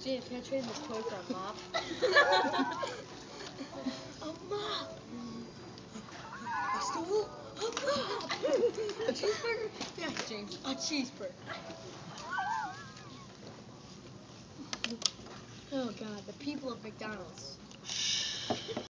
James, can I trade this toy for a mop? a mop. A stool. A mop. a cheeseburger. Yeah, James. A cheeseburger. Oh God, the people of McDonald's.